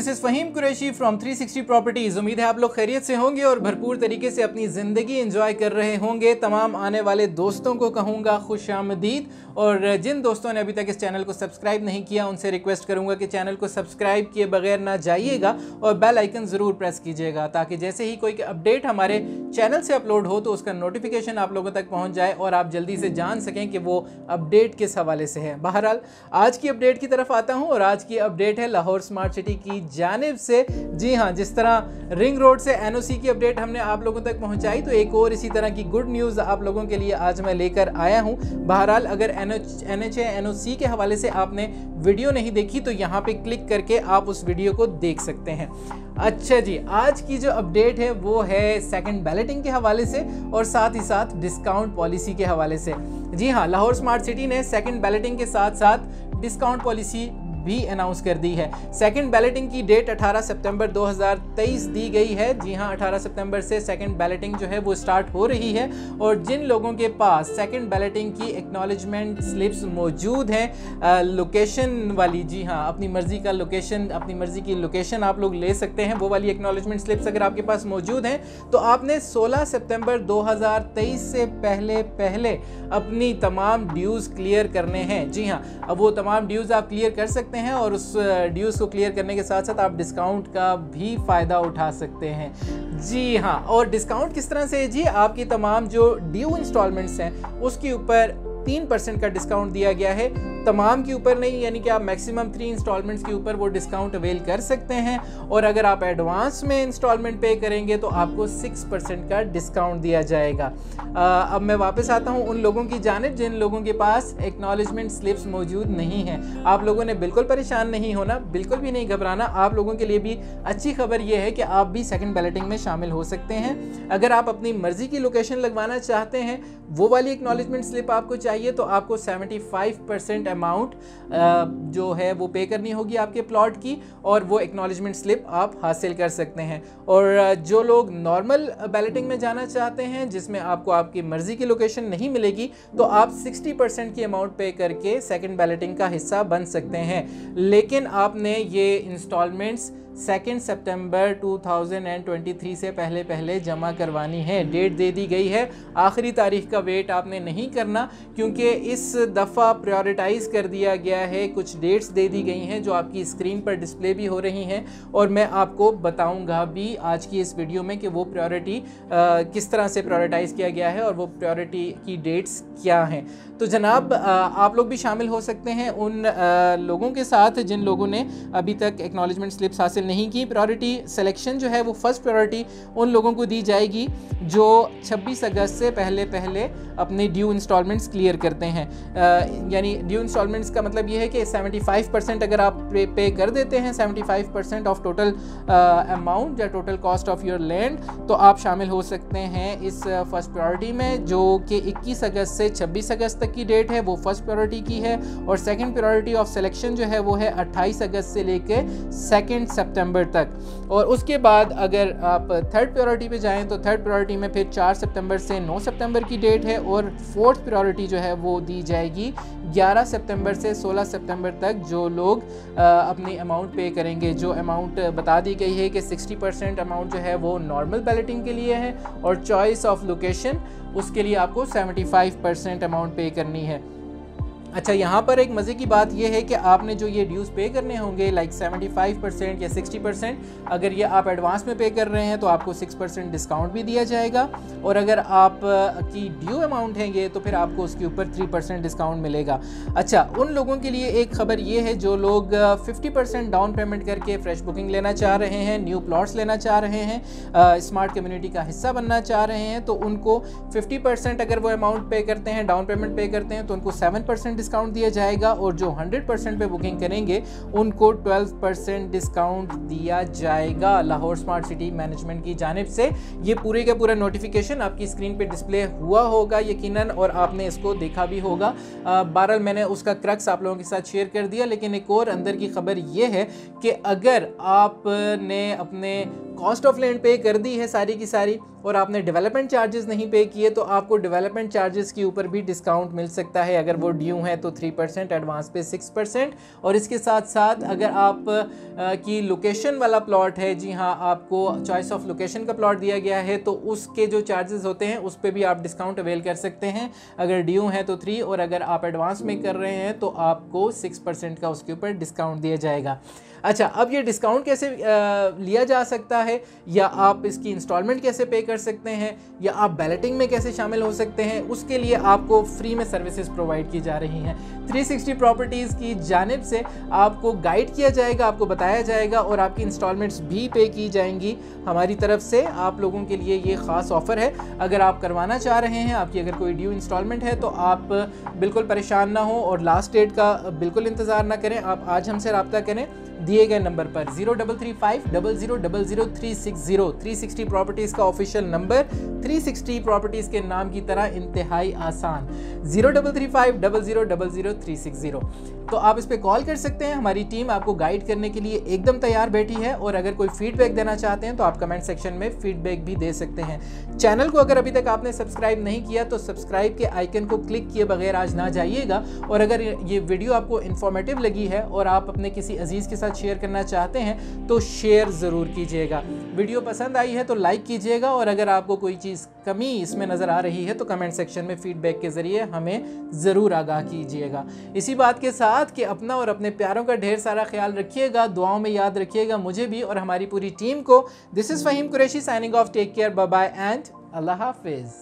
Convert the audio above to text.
This is Faheem Qureshi from 360 properties उम्मीद है आप लोग खैरियत से होंगे और भरपूर तरीके से अपनी ज़िंदगी एंजॉय कर रहे होंगे। तमाम आने वाले दोस्तों को कहूँगा खुश आमदीद। और जिन दोस्तों ने अभी तक इस चैनल को सब्सक्राइब नहीं किया, उनसे रिक्वेस्ट करूँगा कि चैनल को सब्सक्राइब किए बगैर ना जाइएगा और बेल आइकन ज़रूर प्रेस कीजिएगा ताकि जैसे ही कोई अपडेट हमारे चैनल से अपलोड हो तो उसका नोटिफिकेशन आप लोगों तक पहुँच जाए और आप जल्दी से जान सकें कि वो अपडेट किस हवाले से है। बहरहाल, आज की अपडेट की तरफ़ आता हूँ और आज की अपडेट है लाहौर स्मार्ट सिटी की जानब से। जी हाँ जिस तरह रिंग रोड से एनओसी की अपडेट हमने आप लोगों तक पहुंचाई तो एक और इसी तरह की गुड न्यूज़ आप लोगों के लिए आज मैं लेकर आया हूँ। बहरहाल, अगर एन एच एन के हवाले से आपने वीडियो नहीं देखी तो यहाँ पे क्लिक करके आप उस वीडियो को देख सकते हैं। अच्छा जी, आज की जो अपडेट है, वो है सेकंड बैलेटिंग के हवाले से और साथ ही साथ डिस्काउंट पॉलिसी के हवाले से। जी हाँ लाहौर स्मार्ट सिटी ने सेकंड बैलेटिंग के साथ साथ डिस्काउंट पॉलिसी भी अनाउंस कर दी है। सेकंड बैलेटिंग की डेट 18 सितंबर 2023 दी गई है। जी हाँ 18 सितंबर से सेकंड बैलेटिंग जो है वो स्टार्ट हो रही है। और जिन लोगों के पास सेकंड बैलेटिंग की एक्नॉलेजमेंट स्लिप्स मौजूद हैं लोकेशन वाली, जी हाँ अपनी मर्ज़ी का लोकेशन अपनी मर्ज़ी की लोकेशन आप लोग ले सकते हैं। वो वाली एक्नॉलेजमेंट स्लिप्स अगर आपके पास मौजूद हैं तो आपने 16 सितंबर 2023 से पहले पहले अपनी तमाम ड्यूज़ क्लियर करने हैं। जी हाँ अब वो तमाम ड्यूज़ आप क्लियर कर सकते सकते हैं और उस ड्यूज़ को क्लियर करने के साथ साथ आप डिस्काउंट का भी फ़ायदा उठा सकते हैं। जी हाँ और डिस्काउंट किस तरह से जी? आपकी तमाम जो ड्यू इंस्टॉलमेंट्स हैं, उसके ऊपर तीन परसेंट का डिस्काउंट दिया गया है। तमाम के ऊपर नहीं यानी कि आप मैक्सिमम थ्री इंस्टॉलमेंट्स के ऊपर वो डिस्काउंट अवेल कर सकते हैं। और अगर आप एडवांस में इंस्टॉलमेंट पे करेंगे तो आपको सिक्स परसेंट का डिस्काउंट दिया जाएगा। आ, अब मैं वापस आता हूँ उन लोगों की जानब जिन लोगों के पास एक्नॉलेजमेंट स्लिप्स मौजूद नहीं है। आप लोगों ने बिल्कुल परेशान नहीं होना बिल्कुल भी नहीं घबराना। आप लोगों के लिए भी अच्छी खबर यह है कि आप भी सेकेंड बैलेटिंग में शामिल हो सकते हैं। अगर आप अपनी मर्ज़ी की लोकेशन लगवाना चाहते हैं वो वाली एक्नॉलेजमेंट स्लिप आपको चाहिए तो आपको सेवेंटी फाइव परसेंट अमाउंट जो है वो पे करनी होगी आपके प्लॉट की और वो एक्नॉलेजमेंट स्लिप आप हासिल कर सकते हैं। और जो लोग नॉर्मल बैलेटिंग में जाना चाहते हैं, जिसमें आपको आपकी मर्ज़ी की लोकेशन नहीं मिलेगी तो आप 60 परसेंट की अमाउंट पे करके सेकेंड बैलेटिंग का हिस्सा बन सकते हैं। लेकिन आपने ये इंस्टॉलमेंट्स सेकेंड सितंबर 2023 से पहले पहले जमा करवानी है। डेट दे दी गई है। आखिरी तारीख का वेट आपने नहीं करना, क्योंकि इस दफ़ा प्रायोरिटाइज कर दिया गया है। कुछ डेट्स दे दी गई हैं जो आपकी स्क्रीन पर डिस्प्ले भी हो रही हैं, और मैं आपको बताऊँगा भी आज की इस वीडियो में कि वो प्रायोरिटी किस तरह से प्रायोरिटाइज़ किया गया है और वो प्रायोरिटी की डेट्स क्या हैं। तो जनाब आप लोग भी शामिल हो सकते हैं उन लोगों के साथ जिन लोगों ने अभी तक एक्नॉलेजमेंट स्लिप्स हासिल नहीं की। प्रायोरिटी सिलेक्शन जो है वो फ़र्स्ट प्रायोरिटी उन लोगों को दी जाएगी जो 26 अगस्त से पहले पहले अपने ड्यू इंस्टॉलमेंट्स क्लियर करते हैं। यानी ड्यू इंस्टॉलमेंट्स का मतलब ये है कि 75 परसेंट अगर आप पे, पे कर देते हैं 75 परसेंट ऑफ़ टोटल अमाउंट या total cost of your land तो आप शामिल हो सकते हैं इस फ़र्स्ट प्रायोरिटी में जो कि 21 अगस्त से 26 अगस्त तक की डेट है वो फ़र्स्ट प्रायोरिटी की है। और सेकेंड प्रायोरिटी ऑफ़ सिलेक्शन जो है वो है अट्ठाईस अगस्त से लेकर सेकेंड सितंबर तक। और उसके बाद अगर आप थर्ड प्रायोरिटी पे जाएँ तो थर्ड प्रायोरिटी में फिर 4 सितंबर से 9 सितंबर की डेट है और फोर्थ प्रायोरिटी जो है वो दी जाएगी 11 सितंबर से 16 सितंबर तक, जो लोग अपनी अमाउंट पे करेंगे। जो अमाउंट बता दी गई है कि 60 परसेंट अमाउंट जो है वो नॉर्मल बैलेटिंग के लिए है और चॉइस ऑफ़ लोकेशन उसके लिए आपको 75 परसेंट अमाउंट पे करनी है। अच्छा यहाँ पर एक मज़े की बात यह है कि आपने जो ये ड्यूज़ पे करने होंगे लाइक 75 परसेंट या 60 परसेंट अगर ये आप एडवांस में पे कर रहे हैं तो आपको 6 परसेंट डिस्काउंट भी दिया जाएगा और अगर आप की ड्यू अमाउंट हैंगे तो फिर आपको उसके ऊपर 3 परसेंट डिस्काउंट मिलेगा। अच्छा उन लोगों के लिए एक खबर ये है जो लोग फिफ्टी डाउन पेमेंट करके फ्रेश बुकिंग लेना चाह रहे हैं न्यू प्लॉट्स लेना चाह रहे हैं स्मार्ट कम्यूनिटी का हिस्सा बनना चाह रहे हैं तो उनको फिफ्टी अगर वो अमाउंट पे करते हैं डाउन पेमेंट पे करते हैं तो उनको सेवन डिस्काउंट दिया जाएगा और जो 100 परसेंट पे बुकिंग करेंगे, उनको 12 परसेंट डिस्काउंट दिया जाएगा। लाहौर स्मार्ट सिटी मैनेजमेंट की जानब से ये पूरे का पूरा नोटिफिकेशन आपकी स्क्रीन पर डिस्प्ले हुआ होगा यकीन और आपने इसको देखा भी होगा। बहरहाल मैंने उसका क्रक्स आप लोगों के साथ शेयर कर दिया, लेकिन एक और अंदर की खबर ये है कि अगर आपने अपने कॉस्ट ऑफ़ लैंड पे कर दी है सारी की सारी और आपने डेवलपमेंट चार्जेस नहीं पे किए तो आपको डेवलपमेंट चार्जेस के ऊपर भी डिस्काउंट मिल सकता है। अगर वो ड्यू है तो थ्री परसेंट एडवांस पे सिक्स परसेंट और इसके साथ साथ अगर आप आ, की लोकेशन वाला प्लॉट है जी हाँ आपको चॉइस ऑफ़ लोकेशन का प्लॉट दिया गया है तो उसके जो चार्जेस होते हैं उस पर भी आप डिस्काउंट अवेल कर सकते हैं। अगर ड्यू है तो थ्री और अगर आप एडवांस में कर रहे हैं तो आपको सिक्स का उसके ऊपर डिस्काउंट दिया जाएगा। अच्छा अब ये डिस्काउंट कैसे लिया जा सकता है? या आप इसकी इंस्टॉलमेंट कैसे पे कर सकते हैं? या आप बैलेटिंग में कैसे शामिल हो सकते हैं? उसके लिए आपको फ्री में सर्विसेज़ प्रोवाइड की जा रही हैं। 360 प्रॉपर्टीज़ की जानब से आपको गाइड किया जाएगा, आपको बताया जाएगा और आपकी इंस्टॉलमेंट्स भी पे की जाएँगी। हमारी तरफ़ से आप लोगों के लिए ये ख़ास ऑफ़र है। अगर आप करवाना चाह रहे हैं, आपकी अगर कोई ड्यू इंस्टॉलमेंट है तो आप बिल्कुल परेशान ना हो और लास्ट डेट का बिल्कुल इंतज़ार ना करें। आप आज हमसे रबता करें। दिए गए नंबर पर zero double three five double zero double zero three six zero three sixty properties का official number, three sixty properties के नाम की तरह इंतहाई आसान। Zero double three five double zero double zero three six zero. तो आप इस पर कॉल कर सकते हैं। हमारी टीम आपको गाइड करने के लिए एकदम तैयार बैठी है और अगर कोई फीडबैक देना चाहते हैं तो आप कमेंट सेक्शन में फीडबैक भी दे सकते हैं। चैनल को अगर अभी तक आपने सब्सक्राइब नहीं किया तो सब्सक्राइब के आइकन को क्लिक किए बगैर आज ना जाइएगा। और अगर ये वीडियो आपको इन्फॉर्मेटिव लगी है और आप अपने किसी अज़ीज़ के साथ शेयर करना चाहते हैं तो शेयर ज़रूर कीजिएगा। वीडियो पसंद आई है तो लाइक कीजिएगा और अगर आपको कोई चीज़ कमी इसमें नज़र आ रही है तो कमेंट सेक्शन में फ़ीडबैक के ज़रिए हमें ज़रूर आगाह कीजिएगा। इसी बात के साथ कि अपना और अपने प्यारों का ढेर सारा ख्याल रखिएगा, दुआओं में याद रखिएगा मुझे भी और हमारी पूरी टीम को। This is Faheem Qureshi signing off take care bye and अल्लाह हाफिज़